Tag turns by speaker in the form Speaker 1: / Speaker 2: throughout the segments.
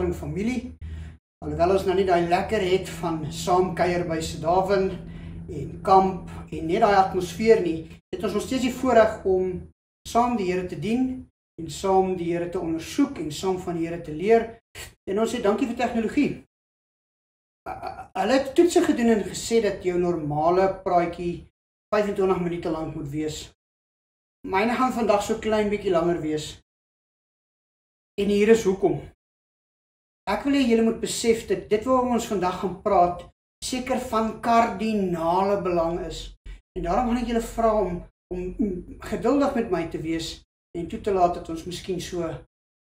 Speaker 1: mense, kampvergadering familie. Alhoewel ons nou nie daai lekker het van saam kuier by Sedawin en kamp en net daai atmosfeer nie, het ons nog steeds die voorreg om saam die Here te dien en saam die Here te ondersoek en saam van die Here te leer. En ons sê dankie vir tegnologie. Hulle het toetse gedoen en gesê dat jou normale praatjie 25 minute lank moet wees. Myne gaan vandag so klein bietjie langer wees. En hier is hoekom. Ek wil hê julle moet besef dat dit waaroor ons vandag gaan praat seker van kardinale belang is. En daarom wil ek julle vra om om geduldig met my te wees en toe te laat dat ons miskien so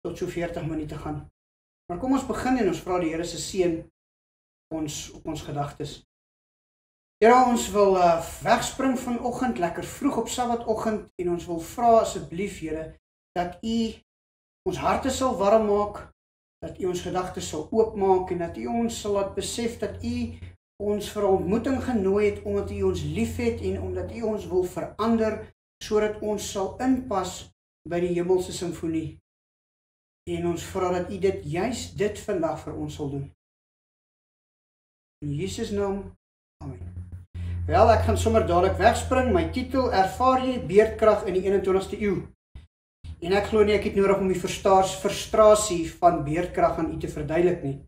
Speaker 1: tot so 40 minute gaan. Maar kom ons begin en ons vra die Here se seën ons op ons gedagtes. Here ons wil uh, wegspring vanoggend lekker vroeg op Sabbathooggend en ons wil vra asseblief Here dat U ons harte sal warm maak, dat U ons gedagtes sal oopmaak en dat U ons sal laat besef dat U ons vir 'n ontmoeting genooi het omdat U ons liefhet en omdat U ons wil verander sodat ons sal inpas by die hemelse simfonie. En ons vra dat U dit juis dit vandag vir ons sal doen. In Jesus naam. Amen. Wel, ek gaan sommer dadelik wegspring. My titel: Ervaar jy beerdkrag in die 21ste eeu? En ek glo nie ek het nodig om die verstaars frustrasie van beerdkrag aan u te verduidelik nie.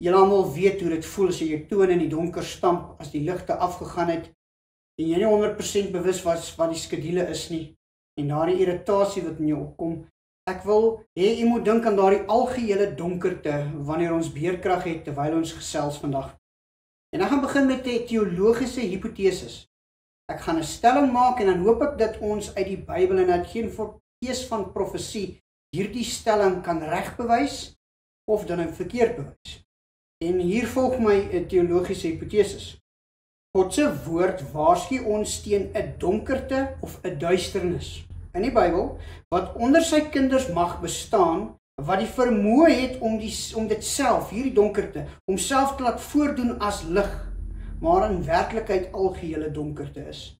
Speaker 1: Julle almal weet hoe dit voel as jy jou toon in die donker stamp as die ligte afgegaan het en jy nie 100% bewus was wat die skedule is nie en daardie irritasie wat in jou opkom. Ek wil hê jy moet dink aan daardie algehele donkerte wanneer ons beerdkrag het terwyl ons gesels vandag. En ek gaan begin met 'n teologiese hipotese. Ek gaan 'n stelling maak en dan hoop ek dat ons uit die Bybel en uit geen gees van profesie hierdie stelling kan regbewys of dan verkeerd bewys. En hier volg my 'n teologiese hipotese. God se woord waarsku ons teen 'n donkerte of 'n duisternis in die Bybel wat onder sy kinders mag bestaan wat die vermoë het om die om dit self hierdie donkerte homself te laat voordoen as lig maar in werklikheid algehele donkerte is.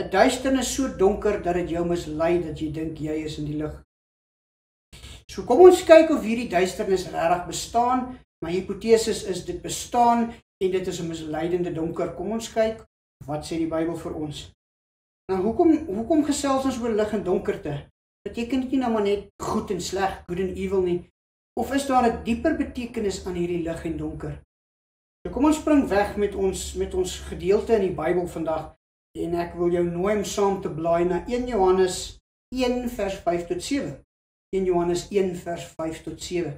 Speaker 1: 'n duisternis so donker dat dit jou mislei dat jy dink jy is in die lig. So kom ons kyk of hierdie duisternis regtig bestaan. My hipotese is dit bestaan en dit is 'n misleidende donker. Kom ons kyk wat sê die Bybel vir ons. Nou hoekom hoekom gesels ons oor lig en donkerte? Beteken dit nie nou maar net goed en sleg, good and evil nie? Of is daar 'n dieper betekenis aan hierdie lig en donker? So kom ons spring weg met ons met ons gedeelte in die Bybel vandag en ek wil jou nooi om saam te blaai na 1 Johannes 1 vers 5 tot 7. 1 Johannes 1 vers 5 tot 7.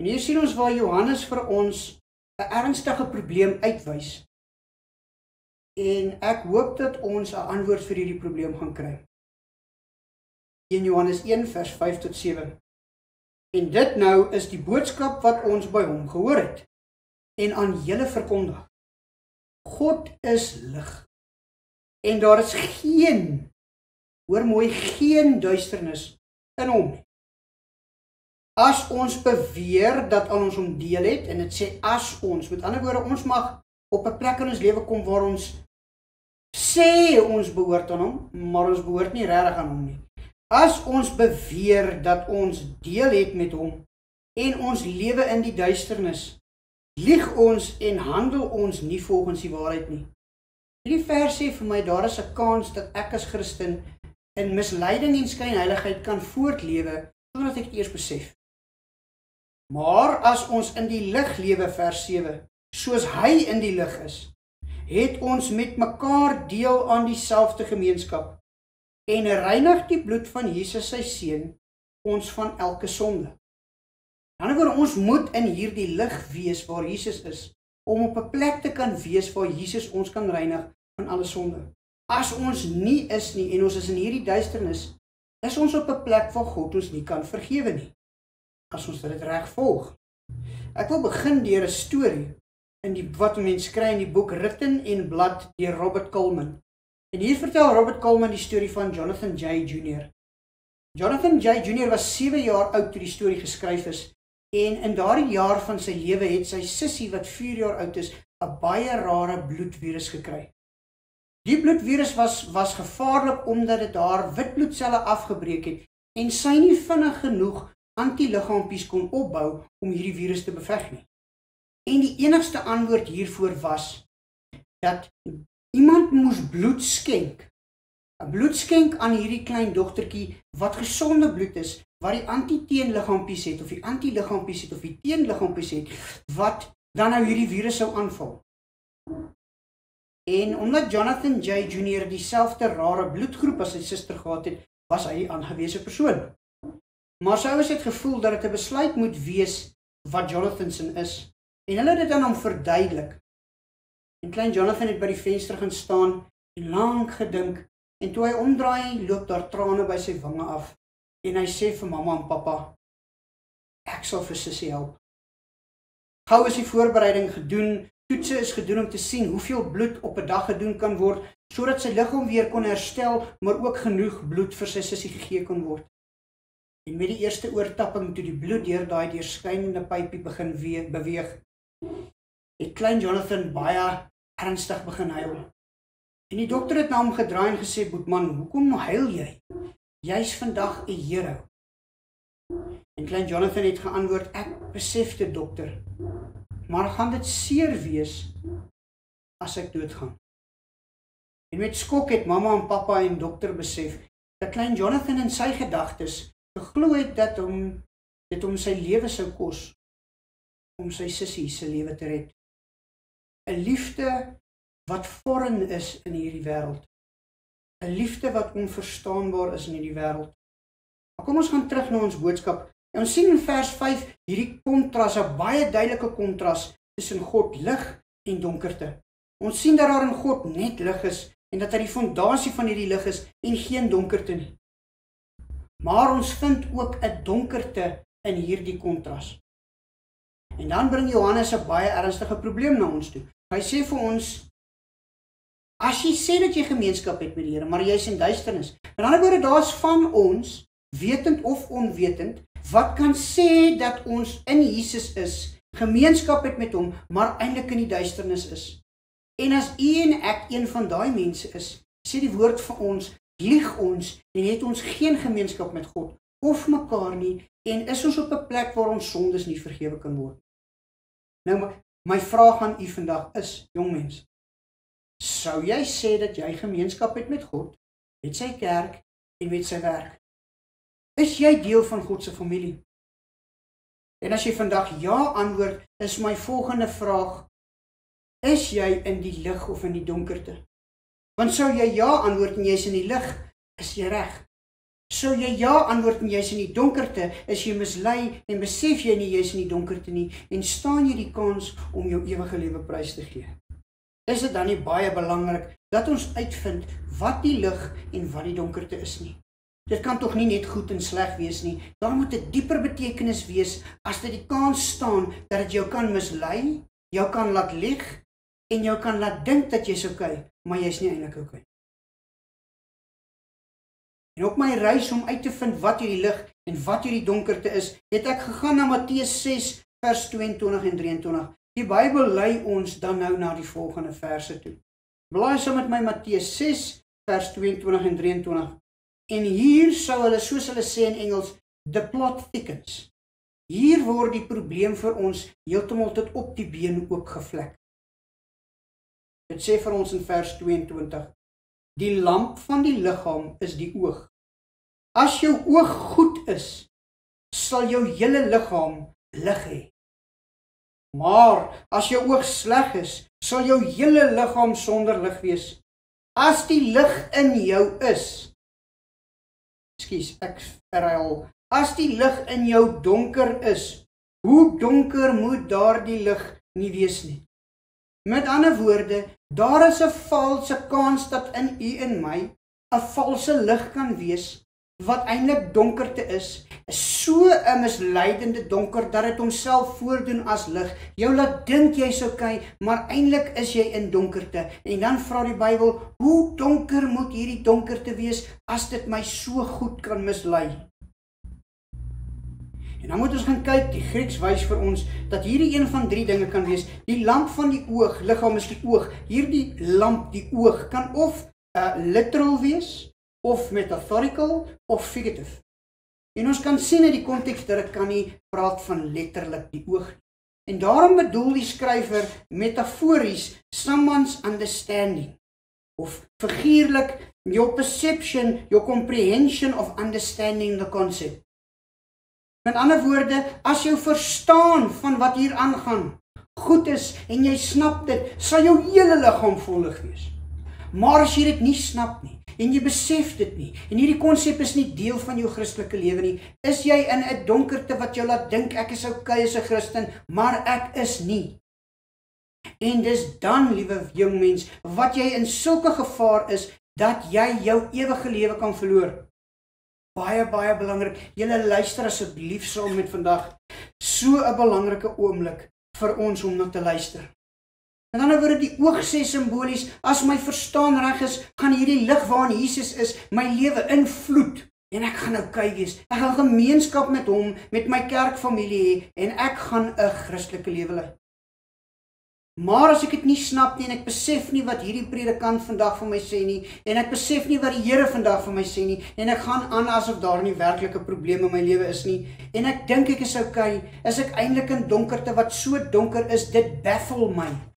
Speaker 1: En hier sien ons waar Johannes vir ons 'n ernstige probleem uitwys. En ek hoop dat ons 'n antwoord vir hierdie probleem gaan kry. 1 Johannes 1 vers 5 tot 7. En dit nou is die boodskap wat ons by hom gehoor het en aan julle verkondig. God is lig en daar is geen hoor mooi geen duisternis in hom nie. As ons beweer dat al ons hom deel het en dit sê as ons met ander woorde ons mag op 'n plek in ons lewe kom waar ons sê ons behoort aan hom, maar ons behoort nie regtig aan hom nie. As ons beweer dat ons deel het met hom en ons lewe in die duisternis, lieg ons en handel ons nie volgens die waarheid nie. Hierdie vers sê vir my daar is 'n kans dat ek as Christen in misleiding en skynheiligheid kan voortlewe sonder dat ek eers besef. Maar as ons in die lig lewe vers 7, soos hy in die lig is, het ons met mekaar deel aan dieselfde gemeenskap en reinig die bloed van Jesus sy seun ons van elke sonde. Aan die ander kant ons moet in hierdie lig wees waar Jesus is om op 'n plek te kan wees waar Jesus ons kan reinig van alle sonde. As ons nie is nie en ons is in hierdie duisternis, is ons op 'n plek waar God ons nie kan vergewe nie. As ons dit reg volg. Ek wil begin deur 'n storie in die wat mense skry in die boek Written en Blood deur Robert Coleman. En hier vertel Robert Coleman die storie van Jonathan J Jr. Jonathan J Jr was 7 jaar oud toe die storie geskryf is En in daardie jaar van sy lewe het sy sussie wat 4 jaar oud is, 'n baie rare bloedvirus gekry. Die bloedvirus was was gevaarlik omdat dit haar wit bloedselle afgebreek het en sy nie vinnig genoeg antiliggaampies kon opbou om hierdie virus te beveg nie. En die enigste antwoord hiervoor was dat iemand moes bloed skenk 'n bloedskenk aan hierdie klein dogtertjie wat gesonde bloed is, wat die antiteenliggaampies het of die antiliggaampies het of die teenliggaampies het wat dan nou hierdie virus sou aanval. En omdat Jonathan J Junior dieselfde rare bloedgroep as sy suster gehad het, was hy 'n aangewese persoon. Maar sy ouers het gevoel dat dit 'n besluit moet wees wat Jonathan se is en hulle het dit aan hom verduidelik. En klein Jonathan het by die venster gaan staan en lank gedink En toe hy omdraai, loop daar trane by sy wange af en hy sê vir mamma en pappa: "Ek sal vir sussie help." Gou is die voorbereiding gedoen, toetse is gedoen om te sien hoeveel bloed op 'n dag gedoen kan word sodat sy liggaam weer kon herstel, maar ook genoeg bloed vir sy sussie gegee kon word. En met die eerste oortapping toe die bloed deur daai deurskynende pypie begin beweeg, het klein Jonathan baie ernstig begin huil. En die dokter het na hom gedraai en gesê: "Boetman, hoekom huil jy? Jy's vandag 'n hero." En klein Jonathan het geantwoord: "Ek besef dit, dokter. Maar gaan dit seer wees as ek doodgaan?" En met skok het mamma en pappa en dokter besef dat klein Jonathan in sy gedagtes geglo het dat hom dit hom sy lewe sou kos om sy sussie se lewe te red. 'n Liefde wat foreign is in hierdie wêreld. 'n Liefde wat onverstaanbaar is in hierdie wêreld. Maar kom ons gaan terug na ons boodskap. En ons sien in vers 5 hierdie kontras, 'n baie duidelike kontras tussen God lig en donkerte. Ons sien dat daar in God net lig is en dat hy die fondasie van hierdie lig is en geen donkerte nie. Maar ons vind ook 'n donkerte in hierdie kontras. En dan bring Johannes 'n baie ernstige probleem na ons toe. Hy sê vir ons As jy sê dat jy gemeenskap het met die Here, maar jy's in duisternis. In ander woorde, daar's van ons, wetend of onwetend, wat kan sê dat ons in Jesus is, gemeenskap het met hom, maar eintlik in die duisternis is. En as u en ek een van daai mense is, sê die woord vir ons, lieg ons en het ons geen gemeenskap met God of mekaar nie en is ons op 'n plek waar ons sondes nie vergewe kan word. Nou my, vraag aan u vandag is, jong mense, sou jy sê dat jy gemeenskap het met God, met sy kerk en met sy werk? Is jy deel van God se familie? En as jy vandag ja antwoord, is my volgende vraag: Is jy in die lig of in die donkerte? Want sou jy ja antwoord en jy's in die lig, is jy reg. Sou jy ja antwoord en jy's in die donkerte, is jy mislei en besef jy nie jy's in die donkerte nie en staan jy die kans om jou ewige lewe prys te gee is dit dan nie baie belangrik dat ons uitvind wat die lig en wat die donkerte is nie. Dit kan tog nie net goed en sleg wees nie. Daar moet 'n dieper betekenis wees as dit die kans staan dat dit jou kan mislei, jou kan laat lieg en jou kan laat dink dat jy's oukei, okay, maar jy's nie eintlik oukei. Okay. En op my reis om uit te vind wat hierdie lig en wat hierdie donkerte is, het ek gegaan na Matteus 6 vers 22 en 23. Die Bybel lei ons dan nou na die volgende verse toe. Blaai saam met my Matteus 6 vers 22 en 23. En hier sou hulle soos hulle sê in Engels the plot thickens. Hier word die probleem vir ons heeltemal tot op die been oop gevlek. Dit sê vir ons in vers 22: Die lamp van die liggaam is die oog. As jou oog goed is, sal jou hele liggaam lig hê. Maar as jou oog sleg is, sal jou hele liggaam sonder lig wees. As die lig in jou is. Ekskuus, ek herhaal. As die lig in jou donker is, hoe donker moet daardie lig nie wees nie. Met ander woorde, daar is 'n valse kans dat in u en my 'n valse lig kan wees wat eintlik donkerte is, is so 'n misleidende donker dat dit homself voordoen as lig. Jou laat dink jy's okay, maar eintlik is jy in donkerte. En dan vra die Bybel, hoe donker moet hierdie donkerte wees as dit my so goed kan mislei? En dan moet ons gaan kyk, die Grieks wys vir ons dat hierdie een van drie dinge kan wees. Die lamp van die oog, liggaam is die oog. Hierdie lamp, die oog, kan of 'n uh, literal wees of metaphorical of figurative. En ons kan sien in die konteks dat dit kan nie praat van letterlik die oog nie. En daarom bedoel die skrywer metafories someone's understanding of figuurlik your perception, your comprehension of understanding the concept. Met ander woorde, as jy verstaan van wat hier aangaan, goed is en jy snap dit, sal jou hele liggaam volig wees. Maar as jy dit nie snap nie en jy besef dit nie en hierdie konsep is nie deel van jou Christelike lewe nie, is jy in 'n donkerte wat jou laat dink ek is okay as 'n Christen, maar ek is nie. En dis dan, liewe jong mens, wat jy in sulke gevaar is dat jy jou ewige lewe kan verloor. Baie baie belangrik. Julle luister asseblief saam met vandag. So 'n belangrike oomblik vir ons om na te luister. En dan word die oog sê simbolies, as my verstaan reg is, gaan hierdie lig waarin Jesus is my lewe invloed en ek gaan kyk wees. Ek gaan gemeenskap met hom, met my kerkfamilie hê en ek gaan 'n Christelike lewe lei. Maar as ek dit nie snap nie en ek besef nie wat hierdie predikant vandag vir my sê nie en ek besef nie wat die Here vandag vir my sê nie en ek gaan aan asof daar nie werklike probleme in my lewe is nie en ek dink ek is okay, is ek eintlik in donkerte wat so donker is, dit baffle my.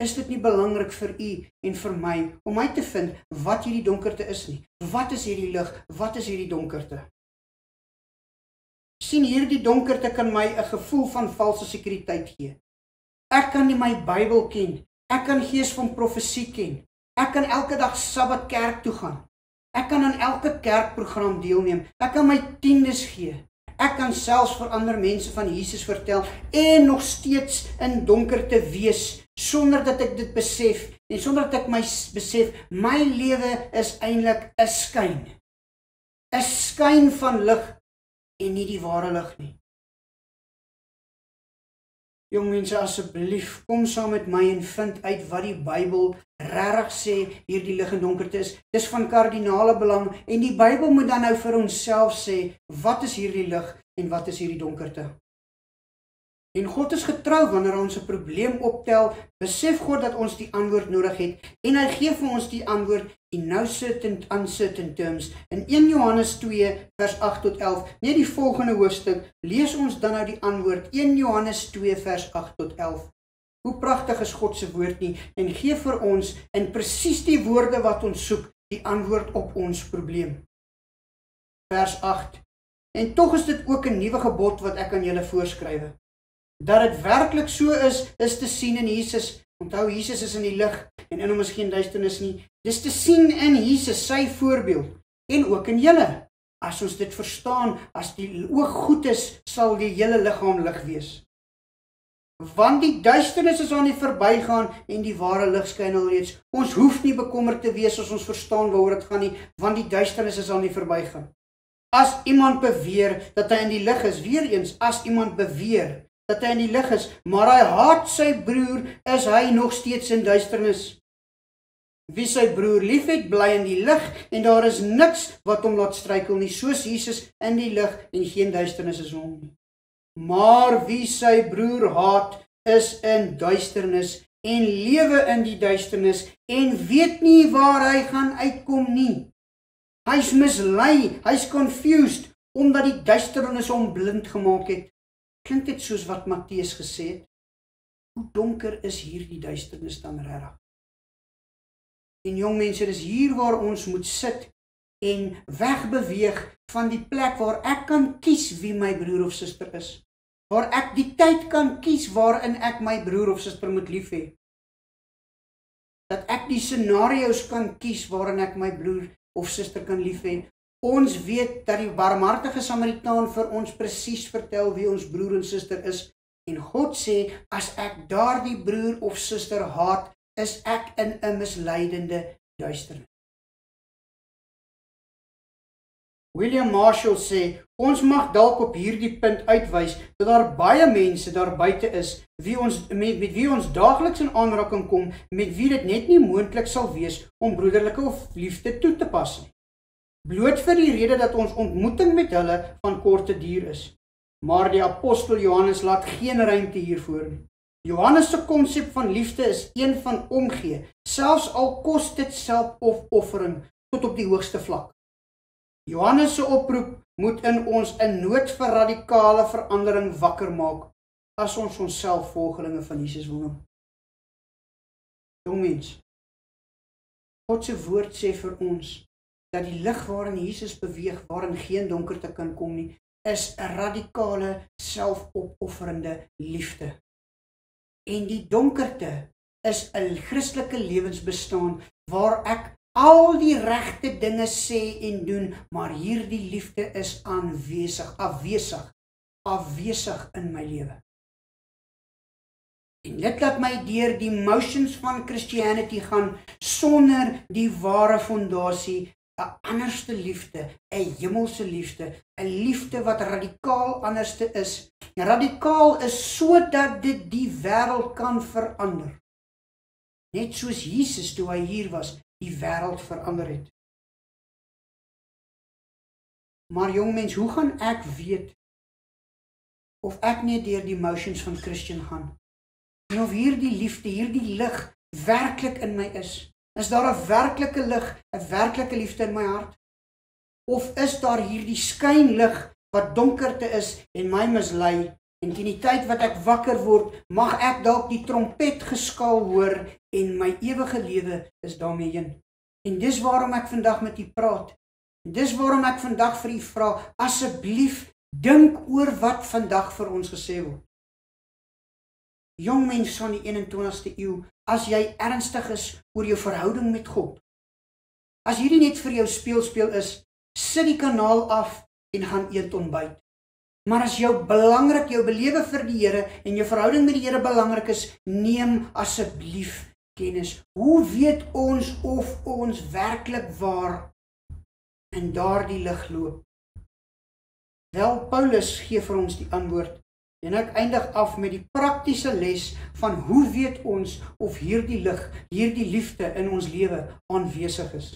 Speaker 1: Is dit nie belangrik vir u en vir my om my te vind wat hierdie donkerte is nie? Wat is hierdie lig? Wat is hierdie donkerte? sien hierdie donkerte kan my 'n gevoel van valse sekuriteit gee. Ek kan nie my Bybel ken. Ek kan gees van profesie ken. Ek kan elke dag Sabbat kerk toe gaan. Ek kan aan elke kerkprogram deelneem. Ek kan my tiendes gee. Ek kan selfs vir ander mense van Jesus vertel en nog steeds in donkerte wees sonder dat ek dit besef en sonder dat ek my besef my lewe is eintlik 'n skyn. 'n Skyn van lig en nie die ware lig nie. Jong mense asseblief, kom saam met my en vind uit wat die Bybel regtig sê hierdie lig en donkerte is. Dis van kardinale belang en die Bybel moet dan nou vir onsself sê wat is hierdie lig en wat is hierdie donkerte. En God is getrou wanneer ons 'n probleem optel, besef God dat ons die antwoord nodig het en hy gee vir ons die antwoord in no certain uncertain terms. In 1 Johannes 2 vers 8 tot 11, net die volgende hoofstuk, lees ons dan nou die antwoord 1 Johannes 2 vers 8 tot 11. Hoe pragtig is God se woord nie en gee vir ons in presies die woorde wat ons soek, die antwoord op ons probleem. Vers 8. En tog is dit ook 'n nuwe gebod wat ek aan julle voorskryf dat dit werklik so is, is te sien in Jesus. Onthou Jesus is in die lig en in hom is geen duisternis nie. Dis te sien in Jesus, sy voorbeeld en ook in julle. As ons dit verstaan, as die oog goed is, sal die hele liggaam lig wees. Want die duisternis is aan die verbygaan en die ware lig skyn alreeds. Ons hoef nie bekommerd te wees as ons verstaan waaroor dit gaan nie, want die duisternis is aan die verbygaan. As iemand beweer dat hy in die lig is, weer eens, as iemand beweer dat hy in die lig is, maar hy haat sy broer, is hy nog steeds in duisternis. Wie sy broer liefhet, bly in die lig en daar is niks wat hom laat struikel nie, soos Jesus in die lig en geen duisternis is hom nie. Maar wie sy broer haat, is in duisternis en lewe in die duisternis en weet nie waar hy gaan uitkom nie. Hy's mislei, hy's confused omdat die duisternis hom blind gemaak het. Klink dit soos wat Matteus gesê het? Hoe donker is hierdie duisternis dan regtig? En jong mense, dis hier waar ons moet sit en wegbeweeg van die plek waar ek kan kies wie my broer of suster is. Waar ek die tyd kan kies waarin ek my broer of suster moet lief hê. Dat ek die scenario's kan kies waarin ek my broer of suster kan lief hê Ons weet dat die barmhartige Samaritaan vir ons presies vertel wie ons broer en suster is en God sê as ek daardie broer of suster haat, is ek in 'n misleidende duisternis. William Marshall sê ons mag dalk op hierdie punt uitwys dat daar baie mense daar buite is wie ons met, met wie ons daagliks in aanraking kom met wie dit net nie moontlik sal wees om broederlike of liefde toe te pas nie bloot vir die rede dat ons ontmoeting met hulle van korte duur is. Maar die apostel Johannes laat geen ruimte hiervoor nie. Johannes se konsep van liefde is een van omgee, selfs al kos dit selfopoffering tot op die hoogste vlak. Johannes se oproep moet in ons 'n nood vir radikale verandering wakker maak as ons onsself volgelinge van Jesus wil noem. Jong mens. God se woord sê vir ons dat die lig waarin Jesus beweeg, waarin geen donkerte kan kom nie, is 'n radikale selfopofferende liefde. En die donkerte is 'n Christelike lewensbestaan waar ek al die regte dinge sê en doen, maar hierdie liefde is aanwesig, afwesig, afwesig in my lewe. En dit laat my deur die motions van Christianity gaan sonder die ware fondasie 'n anderste liefde, 'n hemelse liefde, 'n liefde wat radikaal anderste is. Radikaal is sodat dit die wêreld kan verander. Net soos Jesus toe hy hier was, die wêreld verander het. Maar jong mens, hoe gaan ek weet of ek nie deur die motions van Christian gaan? En of hierdie liefde, hierdie lig werklik in my is? Is daar 'n werklike lig, 'n werklike liefde in my hart? Of is daar hierdie skynlig wat donkerte is en my mislei en teen die tyd wat ek wakker word, mag ek dalk die trompet geskaal hoor en my ewige lewe is daarmee heen. En dis waarom ek vandag met u praat. Dis waarom ek vandag vir u vra, asseblief dink oor wat vandag vir ons gesê word. Jong mens van die 21ste eeu, as jy ernstig is oor jou verhouding met God. As hierdie net vir jou speel speel is, sit die kanaal af en gaan eet ontbyt. Maar as jou belangrik jou belewe vir die Here en jou verhouding met die Here belangrik is, neem asseblief kennis. Hoe weet ons of ons werklik waar in daardie lig loop? Wel Paulus gee vir ons die antwoord En ek eindig af met die praktiese les van hoe weet ons of hierdie lig, hierdie liefde in ons lewe aanwesig is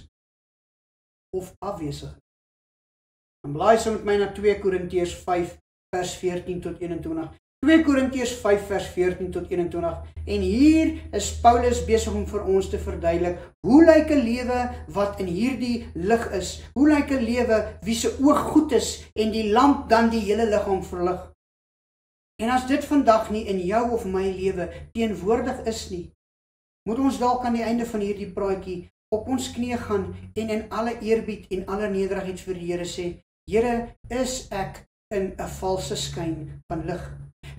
Speaker 1: of afwesig. Dan blaai ons met my na 2 Korintiërs 5 vers 14 tot 21. 2 Korintiërs 5 vers 14 tot 21. En hier is Paulus besig om vir ons te verduidelik hoe lyk 'n lewe wat in hierdie lig is? Hoe lyk 'n lewe wie se oog goed is en die lamp dan die hele liggaam verlig? En as dit vandag nie in jou of my lewe teenwoordig is nie, moet ons dalk aan die einde van hierdie praatjie op ons knieë gaan en in alle eerbied en alle nederigheid vir die Here sê: Here, is ek in 'n valse skyn van lig?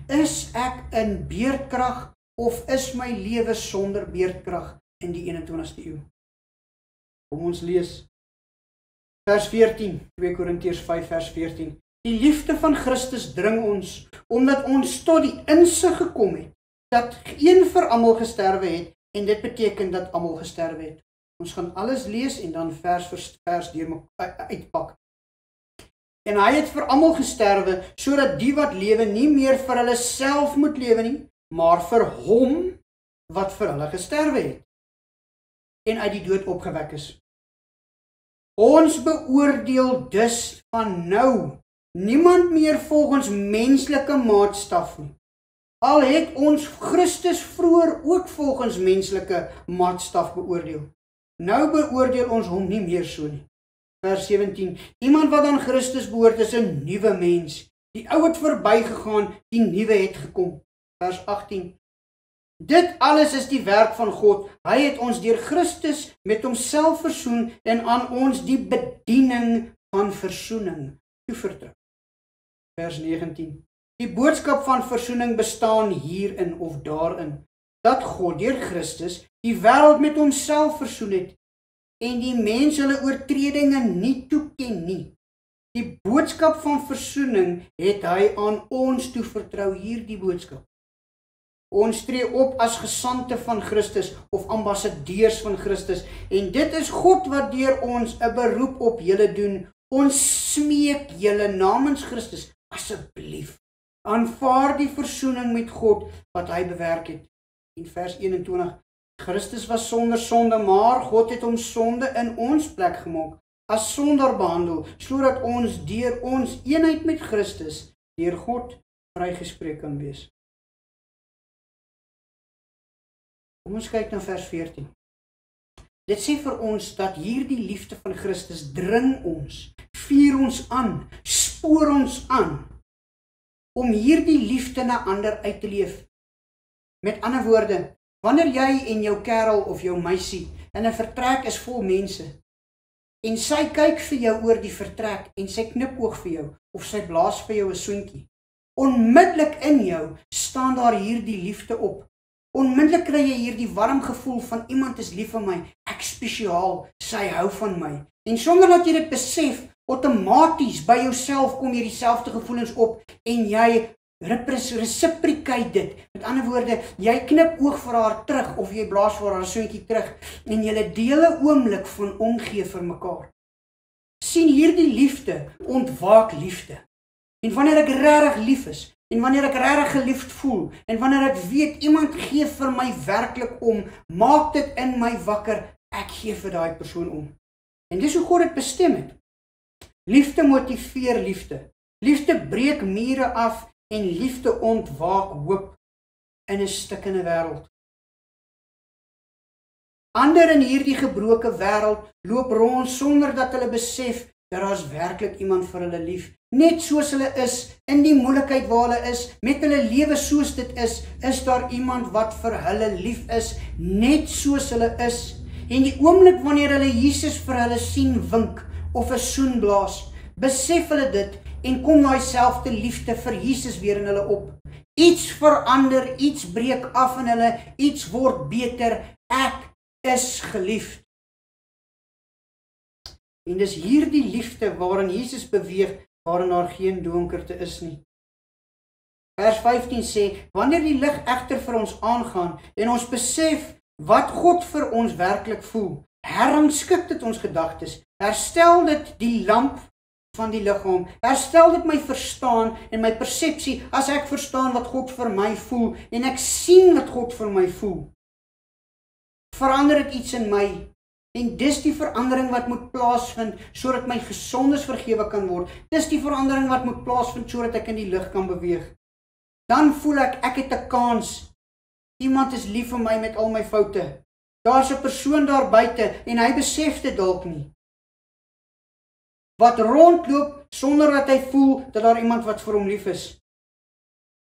Speaker 1: Is ek in beerdkrag of is my lewe sonder beerdkrag in die 21ste eeu? Kom ons lees vers 14, 2 Korintiërs 5 vers 14. Die liefde van Christus dring ons omdat ons tot die insig gekom het dat een vir almal gesterwe het en dit beteken dat almal gesterwe het. Ons gaan alles lees en dan vers vir vers deur uitpak. En hy het vir almal gesterwe sodat die wat lewe nie meer vir hulle self moet lewe nie, maar vir hom wat vir hulle gesterwe het en uit die dood opgewek is. Ons beoordeel dus van nou niemand meer volgens menslike maatstaf nie. Al het ons Christus vroeër ook volgens menslike maatstaf beoordeel. Nou beoordeel ons hom nie meer so nie. Vers 17. Iemand wat aan Christus behoort is 'n nuwe mens. Die ou het verbygegaan, die nuwe het gekom. Vers 18. Dit alles is die werk van God. Hy het ons deur Christus met homself versoen en aan ons die bediening van versoening toevertrou vers 19. Die boodskap van verzoening bestaan hierin of daarin dat God deur Christus die wêreld met homself versoen het en die mense hulle oortredinge nie toeken nie. Die boodskap van verzoening het hy aan ons toe vertrou hierdie boodskap. Ons tree op as gesande van Christus of ambassadeurs van Christus en dit is God wat deur ons 'n beroep op julle doen. Ons smeek julle namens Christus asseblief aanvaar die verzoening met God wat hy bewerk het. In vers 21 Christus was sonder sonde, maar God het hom sonde in ons plek gemaak as sondaar behandel sodat ons deur ons eenheid met Christus deur God vrygespreek kan wees. Kom ons kyk na vers 14. Dit sê vir ons dat hierdie liefde van Christus dring ons vuur ons aan, spoor ons aan om hierdie liefde na ander uit te leef. Met ander woorde, wanneer jy en jou kerel of jou meisie in 'n vertrek is vol mense en sy kyk vir jou oor die vertrek en sy knipoog vir jou of sy blaas vir jou 'n soentjie, onmiddellik in jou staan daar hierdie liefde op. Onmiddellik kry jy hierdie warm gevoel van iemand is lief vir my, ek spesiaal, sy hou van my. En sonder dat jy dit besef, outomaties by jouself kom hier dieselfde gevoelens op en jy reciprocate dit. Met ander woorde, jy knip oog vir haar terug of jy blaas vir haar soetjie terug en julle deel 'n oomblik van omgee vir mekaar. sien hierdie liefde ontwaak liefde. En wanneer ek regtig lief is en wanneer ek regtig geliefd voel en wanneer ek weet iemand gee vir my werklik om, maak dit in my wakker, ek gee vir daai persoon om. En dis hoe God dit bestem het. Liefde motiveer liefde. Liefde breek mure af en liefde ontwaak hoop in 'n stikkende wêreld. Ander in hierdie gebroke wêreld loop rond sonder dat hulle besef dat daar werklik iemand vir hulle lief. Net soos hulle is in die moeilikheid waar hulle is, met hulle lewe soos dit is, is daar iemand wat vir hulle lief is, net soos hulle is. En die oomblik wanneer hulle Jesus vir hulle sien wink, of 'n soen blaas, besef hulle dit en kom daai selfde liefde vir Jesus weer in hulle op. Iets verander, iets breek af in hulle, iets word beter. Ek is geliefd. En dis hierdie liefde waarin Jesus beweeg, waarin daar geen donkerte is nie. Vers 15 sê: Wanneer die lig egter vir ons aangaan en ons besef wat God vir ons werklik voel, herrangskik dit ons gedagtes, herstel dit die lamp van die liggaam, herstel dit my verstaan en my persepsie as ek verstaan wat God vir my voel en ek sien wat God vir my voel. Verander dit iets in my en dis die verandering wat moet plaasvind sodat my gesondes vergewe kan word. Dis die verandering wat moet plaasvind sodat ek in die lig kan beweeg. Dan voel ek ek het 'n kans. Iemand is lief vir my met al my foute. Daar's 'n persoon daar buite en hy besef dit dalk nie. Wat rondloop sonder dat hy voel dat daar iemand wat vir hom lief is.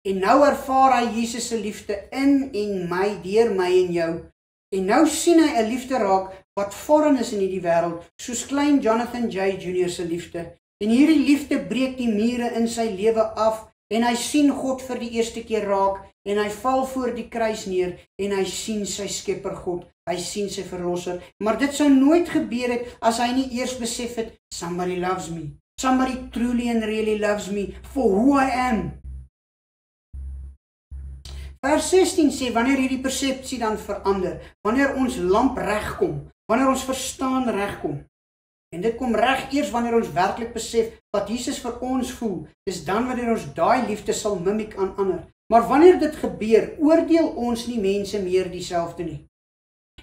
Speaker 1: En nou ervaar hy Jesus se liefde in en my deur my en jou. En nou sien hy 'n liefde raak wat foreign is in hierdie wêreld, soos klein Jonathan J Junior se liefde. En hierdie liefde breek die mure in sy lewe af en hy sien God vir die eerste keer raak en hy val voor die kruis neer en hy sien sy Skepper God. Hy sien sy verlosser, maar dit sou nooit gebeur het as hy nie eers besef het somebody loves me. Somebody truly and really loves me for who I am. Vers 16 sê wanneer hierdie persepsie dan verander, wanneer ons lamp regkom, wanneer ons verstaan regkom, En dit kom reg eers wanneer ons werklik besef wat Jesus vir ons voel. Dis dan wanneer ons daai liefde sal mimiek aan ander. Maar wanneer dit gebeur, oordeel ons nie mense meer dieselfde nie.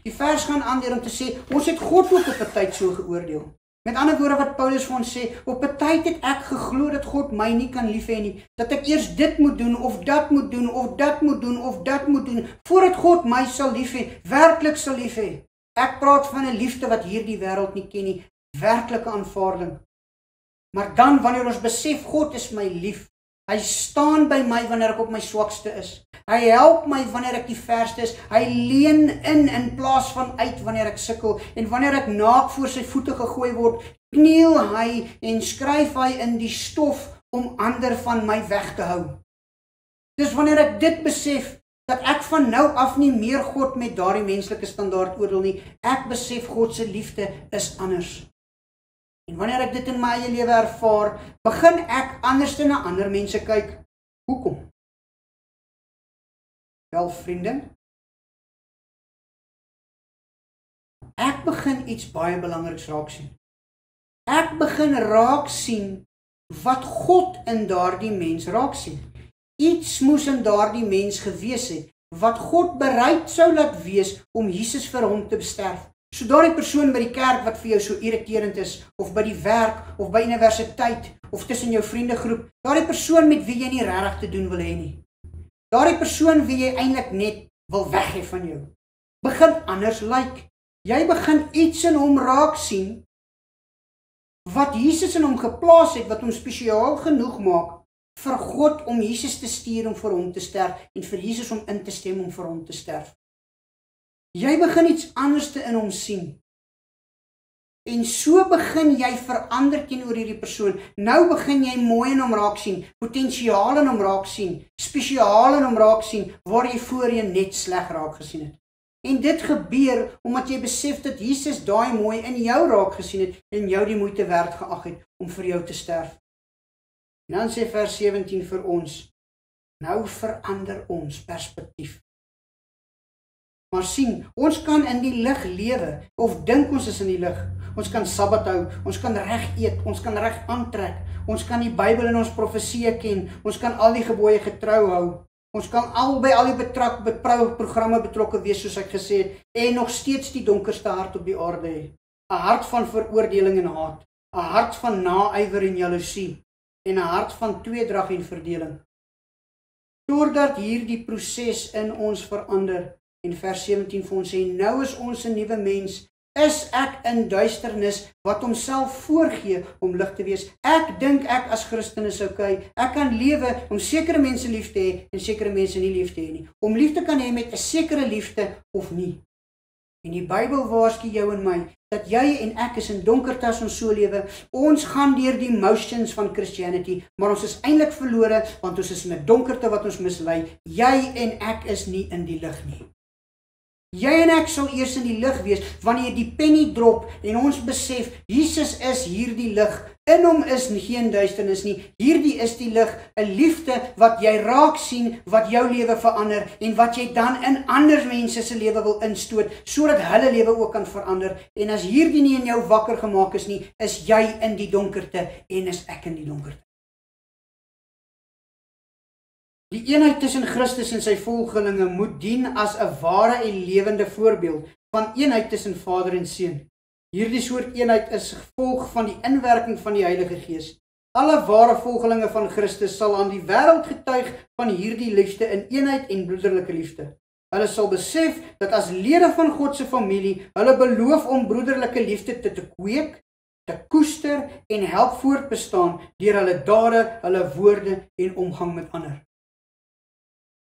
Speaker 1: Die vers gaan aan deur om te sê ons het God ook op 'n tyd so geoordeel. Met ander woorde wat Paulus vir ons sê, op 'n tyd het ek geglo dat God my nie kan lief hê nie, dat ek eers dit moet doen of dat moet doen of dat moet doen of dat moet doen voordat God my sal lief hê, werklik sal lief hê. Ek praat van 'n liefde wat hierdie wêreld nie ken nie, werklike aanvaarding. Maar dan wanneer ons besef God is my lief, hy staan by my wanneer ek op my swakste is. Hy help my wanneer ek die verste is. Hy leun in in plaas van uit wanneer ek sukkel en wanneer ek naak voor sy voete gegooi word, kniel hy en skryf hy in die stof om ander van my weg te hou. Dis wanneer ek dit besef dat ek van nou af nie meer God met daardie menslike standaard oordeel nie. Ek besef God se liefde is anders. En wanneer ek dit in my eie lewe ervaar, begin ek anders te na ander mense kyk. Hoekom? Wel vriende, ek begin iets baie belangriks raak sien. Ek begin raak sien wat God in daardie mens raak sien. Iets moes in daardie mens gewees het wat God bereid sou laat wees om Jesus vir hom te sterf. So daardie persoon by die kerk wat vir jou so irriterend is of by die werk of by universiteit of tussen jou vriendegroep, daardie persoon met wie jy nie regtig te doen wil hê nie. Daardie persoon wie jy eintlik net wil weg hê van jou. Begin anders lyk. Like. Jy begin iets in hom raak sien wat Jesus in hom geplaas het wat hom spesiaal genoeg maak vir God om Jesus te stuur om vir hom te sterf en vir Jesus om in te stem om vir hom te sterf. Jy begin iets anders te in hom sien. En so begin jy verander teenoor hierdie persoon. Nou begin jy mooi in hom raak sien, potensiaal in hom raak sien, spesiaal in hom raak sien waar jy voorheen net sleg raak gesien het. En dit gebeur omdat jy besef dat Jesus daai mooi in jou raak gesien het en jou die moeite werd geag het om vir jou te sterf. En dan sê vers 17 vir ons: Nou verander ons perspektief. Maar sien, ons kan in die lig lewe of dink ons is in die lig. Ons kan Sabbat hou, ons kan reg eet, ons kan reg aantrek, ons kan die Bybel en ons profeseë ken, ons kan al die gebooie getrou hou. Ons kan albei al die betrak betrou programme betrokke wees soos ek gesê het en nog steeds die donkerste hart op die aarde hê. 'n Hart van veroordeling en haat, 'n hart van naaiwer en jaloesie en 'n hart van tweedrag en verdeling. Totdat hierdie proses in ons verander en vers 17 vir ons sê nou is ons 'n nuwe mens. Is ek in duisternis wat homself voorgee om lig te wees? Ek dink ek as Christen is okay ek kan lewe om sekere mense lief te hê en sekere mense nie lief te hê nie. Om liefde kan hê met 'n sekere liefde of nie. En die Bybel waarsku jou en my dat jy en ek is in donkerte as ons so lewe. Ons gaan deur die motions van Christianity maar ons is eintlik verlore want ons is in 'n donkerte wat ons mislei. Jy en ek is nie in die lig nie Jy en ek sal eers in die lig wees wanneer die penny drop en ons besef Jesus is hierdie lig. In hom is geen duisternis nie. Hierdie is die lig, 'n liefde wat jy raak sien, wat jou lewe verander en wat jy dan in ander mense se lewe wil instoot sodat hulle lewe ook kan verander. En as hierdie nie in jou wakker gemaak is nie, is jy in die donkerte en is ek in die donkerte. Die eenheid tussen Christus en sy volgelinge moet dien as 'n ware en lewende voorbeeld van eenheid tussen Vader en Seun. Hierdie soort eenheid is gevolg van die inwerking van die Heilige Gees. Alle ware volgelinge van Christus sal aan die wêreld getuig van hierdie liefde in eenheid en broederlike liefde. Hulle sal besef dat as lede van God se familie, hulle beloof om broederlike liefde te te kweek, te koester en help voortbestaan deur hulle dade, hulle woorde en omgang met ander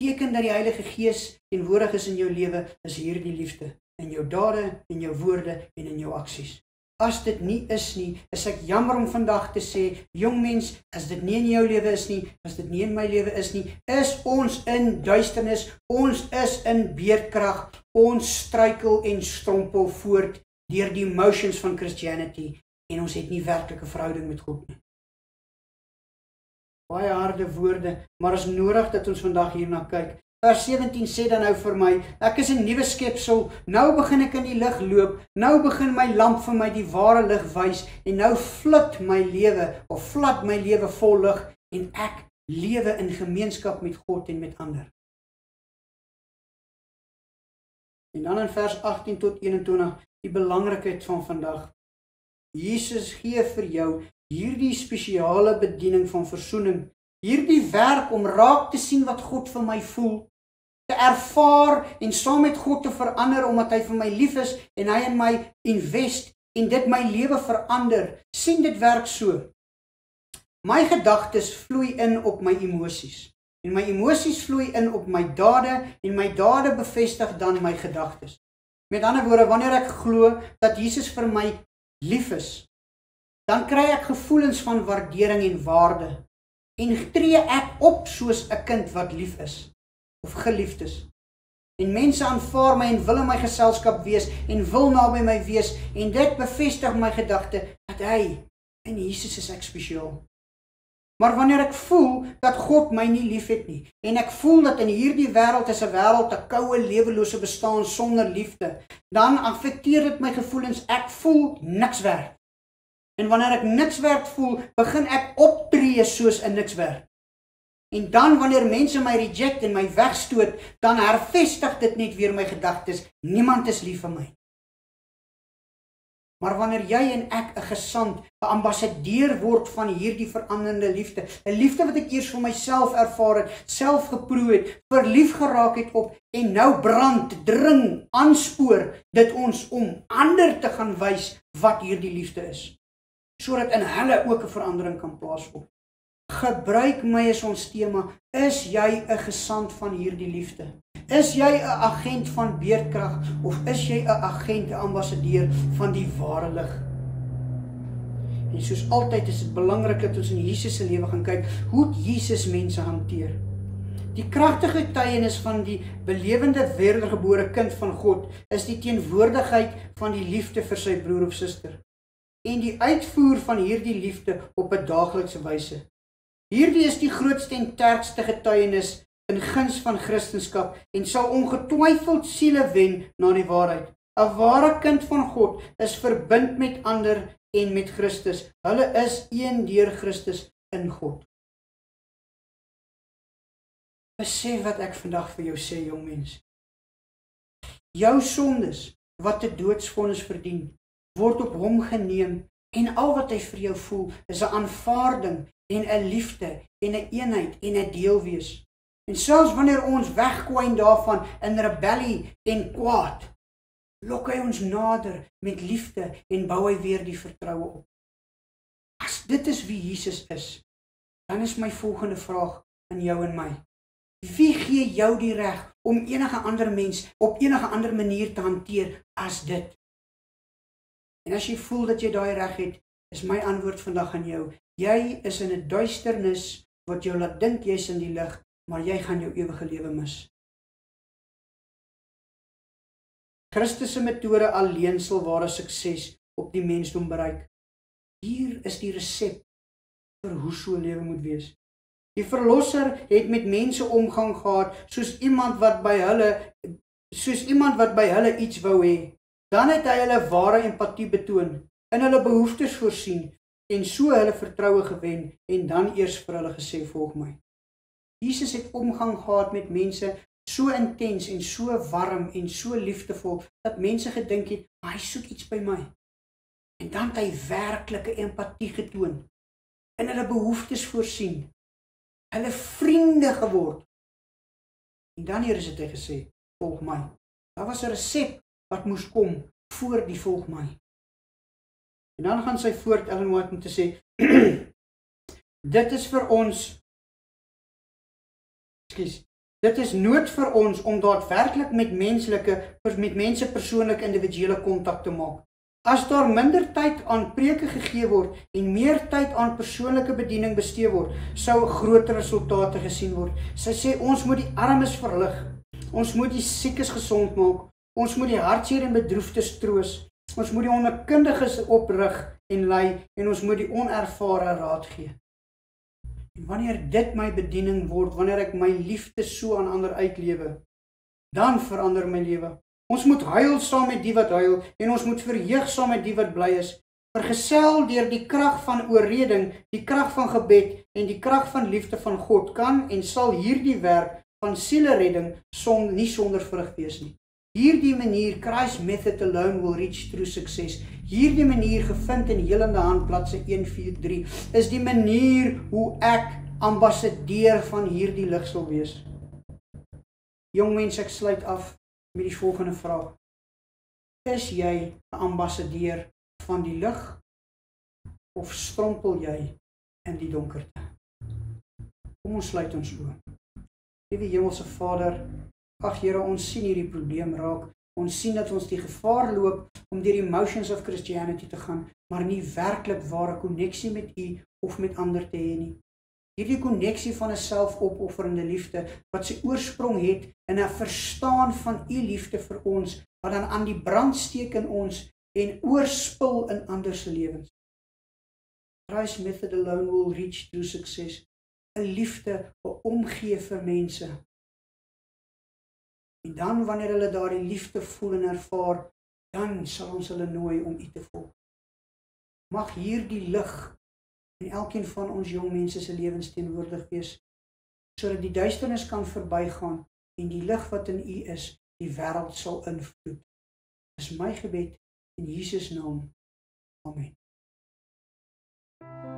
Speaker 1: teken dat die Heilige Gees teenwoordig is in jou lewe is hierdie liefde in jou dade en jou woorde en in jou aksies. As dit nie is nie, is ek jammer om vandag te sê, jong mens, as dit nie in jou lewe is nie, as dit nie in my lewe is nie, is ons in duisternis, ons is in beerdkrag, ons struikel en strompel voort deur die emotions van Christianity en ons het nie werklike verhouding met God nie baie harde woorde, maar is nodig dat ons vandag hierna kyk. Vers 17 sê dan nou vir my, ek is 'n nuwe skepsel. Nou begin ek in die lig loop. Nou begin my lamp vir my die ware lig wys en nou flit my lewe of flat my lewe vol lig en ek lewe in gemeenskap met God en met ander. En dan in vers 18 tot 21 die belangrikheid van vandag. Jesus gee vir jou hierdie spesiale bediening van verzoening, hierdie werk om raak te sien wat God vir my voel, te ervaar en saam met God te verander omdat hy vir my lief is en hy in my invest en dit my lewe verander. sien dit werk so. My gedagtes vloei in op my emosies en my emosies vloei in op my dade en my dade bevestig dan my gedagtes. Met ander woorde, wanneer ek glo dat Jesus vir my lief is, dan kry ek gevoelens van waardering en waarde en tree ek op soos 'n kind wat lief is of geliefd is. En mense aanvaar my en wil in my geselskap wees en wil naby my wees en dit bevestig my gedagte dat hy in Jesus is ek spesiaal. Maar wanneer ek voel dat God my nie liefhet nie en ek voel dat in hierdie wêreld is 'n wêreld 'n koue lewelose bestaan sonder liefde, dan affekteer dit my gevoelens. Ek voel niks werd. En wanneer ek niks werd voel, begin ek optree soos 'n niks werd. En dan wanneer mense my reject en my wegstoot, dan hervestig dit net weer my gedagtes, niemand is lief vir my. Maar wanneer jy en ek 'n gesant, 'n ambassadeur word van hierdie veranderende liefde, 'n liefde wat ek eers vir myself ervaar het, self geproe het, verlief geraak het op en nou brand, dring, aanspoor dit ons om ander te gaan wys wat hierdie liefde is. Sodat in hulle ook 'n verandering kan plaasvind. Gebruik my as ons tema, is jy 'n gesant van hierdie liefde? Is jy 'n agent van beerdkrag of is jy 'n agent, 'n ambassadeur van die ware lig? En soos altyd is dit belangrik dat ons in Jesus se lewe gaan kyk hoe Jesus mense hanteer. Die kragtige getuienis van die belewende wedergebore kind van God is die teenwoordigheid van die liefde vir sy broer of suster en die uitvoer van hierdie liefde op 'n daaglikse wyse. Hierdie is die grootste en sterkste getuienis in guns van Christendom en sal ongetwyfeld siele wen na die waarheid. 'n Ware kind van God is verbind met ander en met Christus. Hulle is een deur Christus in God. Besef wat ek vandag vir jou sê, jong mens. Jou sondes wat 'n doodsvonnis verdien, word op hom geneem en al wat hy vir jou voel is 'n aanvaarding en 'n liefde en 'n een eenheid en 'n deel wees. En selfs wanneer ons wegkwyn daarvan in rebellie en kwaad, lok hy ons nader met liefde en bou hy weer die vertroue op. As dit is wie Jesus is, dan is my volgende vraag aan jou en my. Wie gee jou die reg om enige ander mens op enige ander manier te hanteer as dit? En as jy voel dat jy daai reg het, is my antwoord vandag aan jou. Jy is in 'n duisternis wat jou laat dink jy's in die lig, maar jy gaan jou ewige lewe mis. Christus se metode alleen sal ware sukses op die mensdom bereik. Hier is die resep vir hoe so 'n lewe moet wees. Die verlosser het met mense omgang gehad soos iemand wat by hulle soos iemand wat by hulle iets wou hê. Dan het hy hulle ware empatie betoon, in hulle behoeftes voorsien en so hulle vertroue gewen en dan eers vir hulle gesê volg my. Jesus het omgang gehad met mense so intens en so warm en so liefdevol dat mense gedink het hy soek iets by my. En dan het hy werklike empatie getoon. In hulle behoeftes voorsien. Hulle vriende geword. En dan hier is dit hy gesê, volg my. Daar was 'n resep wat moes kom voor die volg my. En dan gaan sy voort Ellen White om te sê dit is vir ons Skus, Dit is nood vir ons om daadwerklik met menslike met mense persoonlik individuele kontak te maak. As daar minder tyd aan preke gegee word en meer tyd aan persoonlike bediening bestee word, sou groter resultate gesien word. Sy sê ons moet die armes verlig. Ons moet die siekes gesond maak. Ons moet die hartseer en bedroefdes troos. Ons moet die onkundiges oprig en lei en ons moet die onervare raad gee. En wanneer dit my bediening word, wanneer ek my liefde so aan ander uitlewe, dan verander my lewe. Ons moet huil saam met die wat huil en ons moet verheug saam met die wat bly is. Vergesel deur die krag van oorreding, die krag van gebed en die krag van liefde van God kan en sal hierdie werk van sieleredding son nie sonder vrug wees nie. Hierdie manier Christ method alone will reach true success. Hierdie manier gevind in Helende Hand bladsy 143 is die manier hoe ek ambassadeur van hierdie lig sal wees. Jong mense, ek sluit af met die volgende vraag. Is jy 'n ambassadeur van die lig of strompel jy in die donkerte? Kom ons sluit ons oë. Liewe Hemelse Vader, Ag Here, ons sien hierdie probleem raak. Ons sien dat ons die gevaar loop om deur die emotions of Christianity te gaan, maar nie werklik ware koneksie met U of met ander te hê nie. Hierdie koneksie van 'n selfopofferende liefde wat sy oorsprong het in 'n verstaan van U liefde vir ons wat dan aan die brand steek in ons en oorspil in ander se lewens. Christ method alone will reach true success. 'n Liefde wat omgee vir mense En dan wanneer hulle daardie liefde voel en ervaar, dan sal ons hulle nooi om U te volg. Mag hierdie lig in elkeen van ons jong mense se lewens teenwoordig wees sodat die duisternis kan verbygaan en die lig wat in U is, die wêreld sal invloed. Dis my gebed in Jesus naam. Amen. thank you